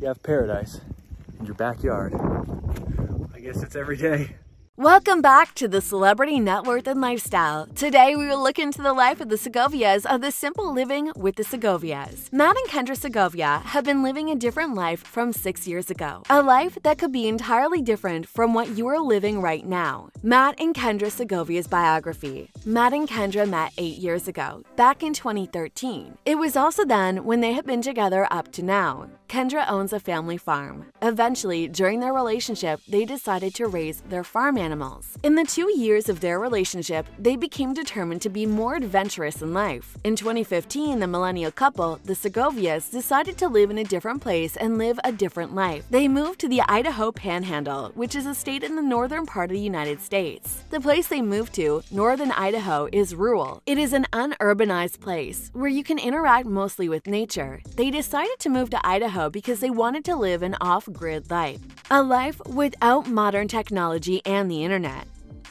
you have paradise in your backyard. I guess it's every day. Welcome back to the Celebrity Net Worth and Lifestyle. Today we will look into the life of the Segovias of the Simple Living with the Segovias. Matt and Kendra Segovia have been living a different life from six years ago. A life that could be entirely different from what you are living right now. Matt and Kendra Segovia's biography. Matt and Kendra met eight years ago, back in 2013. It was also then when they had been together up to now. Kendra owns a family farm. Eventually, during their relationship, they decided to raise their farm animals. In the two years of their relationship, they became determined to be more adventurous in life. In 2015, the millennial couple, the Segovias, decided to live in a different place and live a different life. They moved to the Idaho Panhandle, which is a state in the northern part of the United States. The place they moved to, northern Idaho, is rural. It is an unurbanized place where you can interact mostly with nature. They decided to move to Idaho Idaho because they wanted to live an off grid life, a life without modern technology and the internet.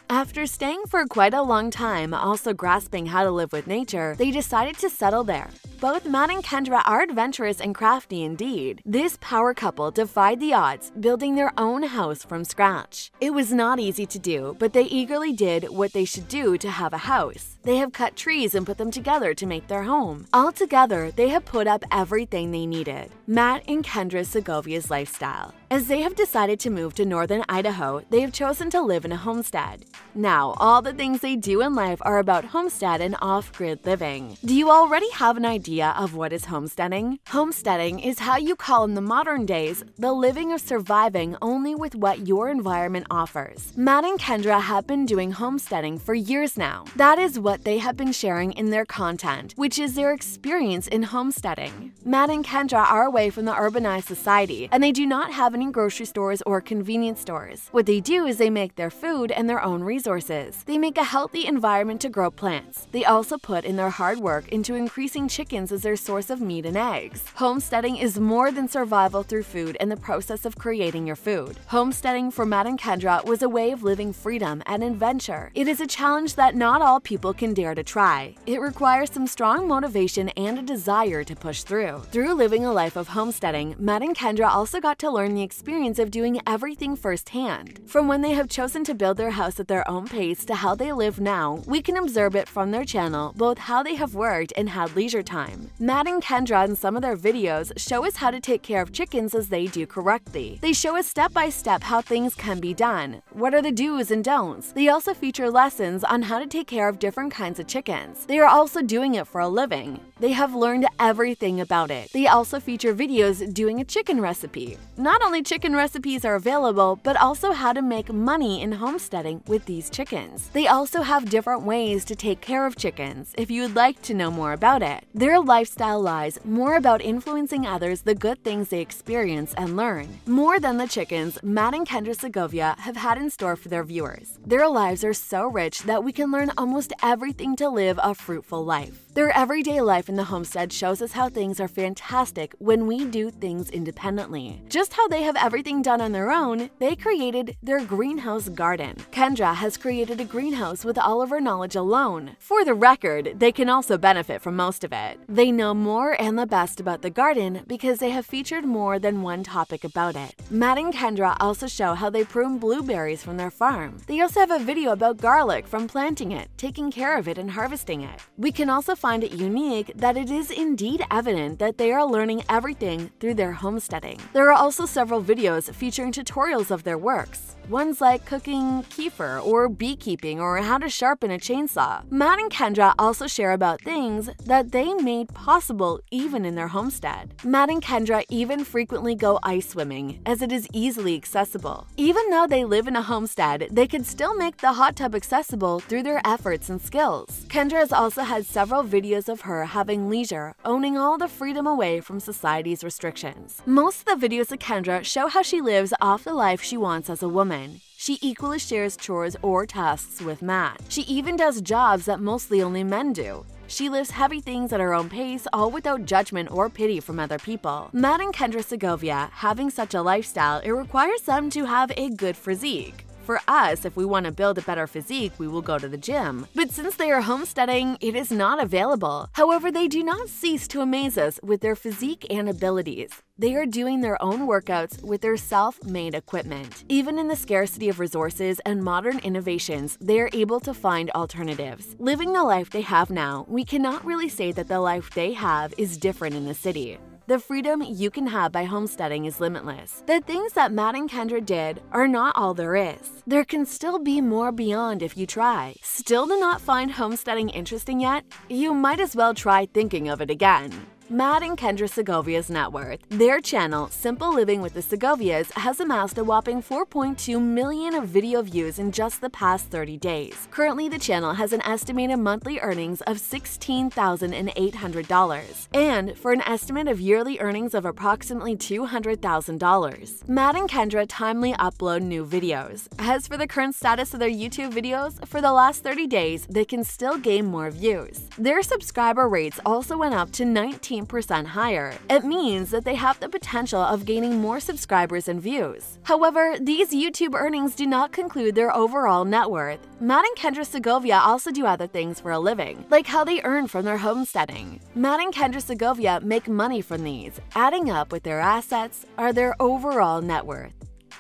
After staying for quite a long time, also grasping how to live with nature, they decided to settle there. Both Matt and Kendra are adventurous and crafty indeed. This power couple defied the odds, building their own house from scratch. It was not easy to do, but they eagerly did what they should do to have a house. They have cut trees and put them together to make their home. Altogether, they have put up everything they needed. Matt and Kendra Segovia's lifestyle. As they have decided to move to northern Idaho, they have chosen to live in a homestead. Now, all the things they do in life are about homestead and off grid living. Do you already have an idea of what is homesteading? Homesteading is how you call in the modern days the living of surviving only with what your environment offers. Matt and Kendra have been doing homesteading for years now. That is what they have been sharing in their content, which is their experience in homesteading. Matt and Kendra are away from the urbanized society, and they do not have any grocery stores or convenience stores. What they do is they make their food and their own resources. They make a healthy environment to grow plants. They also put in their hard work into increasing chickens as their source of meat and eggs. Homesteading is more than survival through food and the process of creating your food. Homesteading for Matt and Kendra was a way of living freedom and adventure. It is a challenge that not all people can dare to try. It requires some strong motivation and a desire to push through. Through living a life of homesteading, Matt and Kendra also got to learn the experience of doing everything firsthand. From when they have chosen to build their house at their own pace to how they live now, we can observe it from their channel, both how they have worked and had leisure time. Matt and Kendra in some of their videos show us how to take care of chickens as they do correctly. They show us step by step how things can be done. What are the do's and don'ts? They also feature lessons on how to take care of different kinds of chickens. They are also doing it for a living. They have learned everything about it. They also feature videos doing a chicken recipe. Not only chicken recipes are available, but also how to make money in homesteading with these chickens. They also have different ways to take care of chickens if you would like to know more about it. Their lifestyle lies more about influencing others the good things they experience and learn. More than the chickens, Matt and Kendra Segovia have had in store for their viewers. Their lives are so rich that we can learn almost everything to live a fruitful life. Their everyday life in the homestead shows us how things are fantastic when we do things independently. Just how they have everything done on their own, they created their greenhouse garden. Kendra has created a greenhouse with all of her knowledge alone. For the record, they can also benefit from most of it. They know more and the best about the garden because they have featured more than one topic about it. Matt and Kendra also show how they prune blueberries from their farm. They also have a video about garlic from planting it, taking care of it, and harvesting it. We can also find it unique that it is indeed evident that they are learning everything through their homesteading. There are also several videos featuring tutorials of their works. Ones like cooking kefir or beekeeping or how to sharpen a chainsaw. Matt and Kendra also share about things that they made possible even in their homestead. Matt and Kendra even frequently go ice swimming as it is easily accessible. Even though they live in a homestead, they can still make the hot tub accessible through their efforts and skills. Kendra has also had several videos of her having leisure, owning all the freedom away from society's restrictions. Most of the videos of Kendra show how she lives off the life she wants as a woman. She equally shares chores or tasks with Matt. She even does jobs that mostly only men do. She lifts heavy things at her own pace, all without judgment or pity from other people. Matt and Kendra Segovia, having such a lifestyle, it requires them to have a good physique. For us, if we want to build a better physique, we will go to the gym. But since they are homesteading, it is not available. However, they do not cease to amaze us with their physique and abilities. They are doing their own workouts with their self made equipment. Even in the scarcity of resources and modern innovations, they are able to find alternatives. Living the life they have now, we cannot really say that the life they have is different in the city. The freedom you can have by homesteading is limitless. The things that Matt and Kendra did are not all there is. There can still be more beyond if you try. Still do not find homesteading interesting yet? You might as well try thinking of it again. Matt and Kendra Segovia's net worth. Their channel, Simple Living with the Segovias, has amassed a whopping 4.2 million of video views in just the past 30 days. Currently, the channel has an estimated monthly earnings of $16,800 and for an estimate of yearly earnings of approximately $200,000. Matt and Kendra timely upload new videos. As for the current status of their YouTube videos, for the last 30 days, they can still gain more views. Their subscriber rates also went up to 19 15% higher. It means that they have the potential of gaining more subscribers and views. However, these YouTube earnings do not conclude their overall net worth. Matt and Kendra Segovia also do other things for a living, like how they earn from their homesteading. Matt and Kendra Segovia make money from these, adding up with their assets are their overall net worth.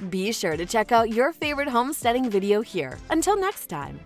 Be sure to check out your favorite homesteading video here. Until next time.